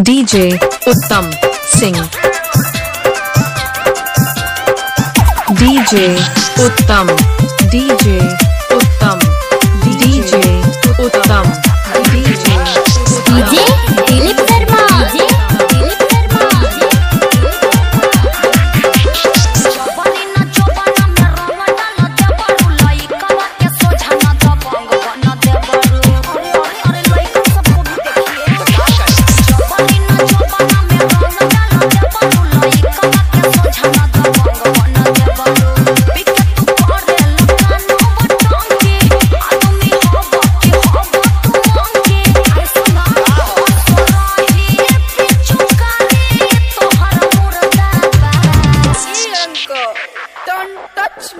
DJ Uttam Singh. DJ Uttam DJ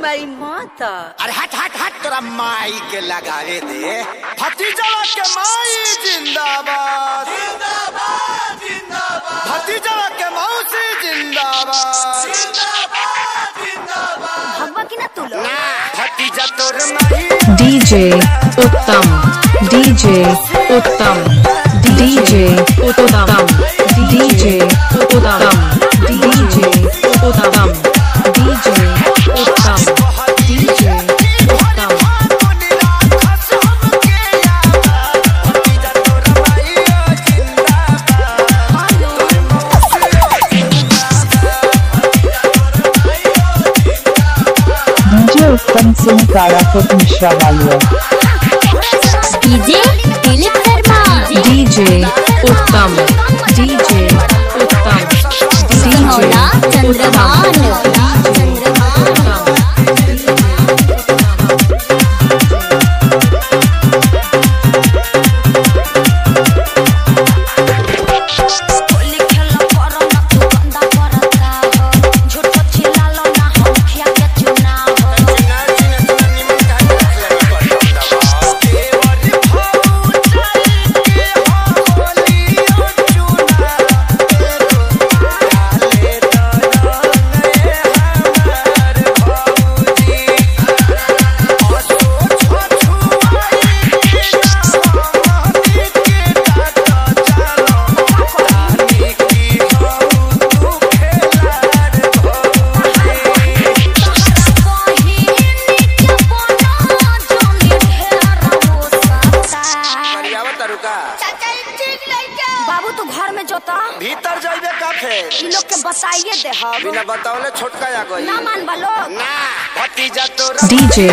my mother. अरे हट हट हट तोरा माई के लगावे दे। भतीजवा के माई जिंदाबाद। जिंदाबाद जिंदाबाद भतीजवा के मौसी जिंदाबाद। जिंदाबाद जिंदाबाद भगवा की ना तू लोग ना भतीजा तोर माई। DJ Uttam DJ Uttam DJ Uttam. Танцуем караоке Мишавалова. DJ Dilip Verma. DJ Uttam. DJ Uttam. DJ Hola Chandravan. घर में जोता। भीतर जाइबे का फेर इ लोग के बताइए दे हम। बिना बतावले छोटका आ गई ना मान बलो ना भतीजा तो DJ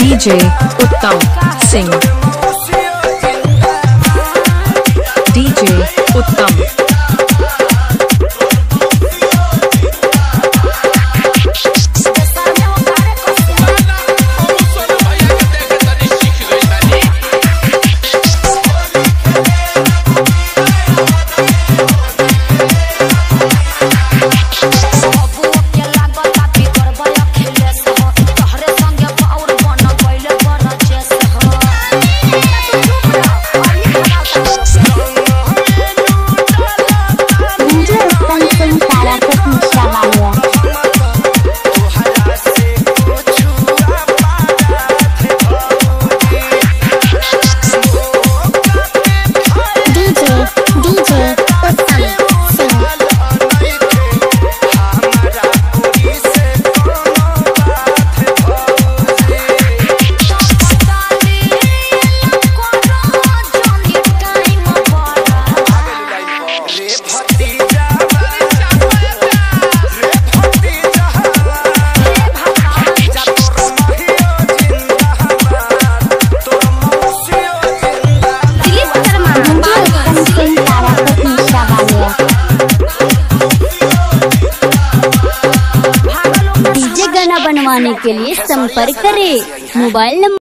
DJ Uttam Singh. DJ उत्तम। बनवाने के लिए संपर्क करें। Mobile number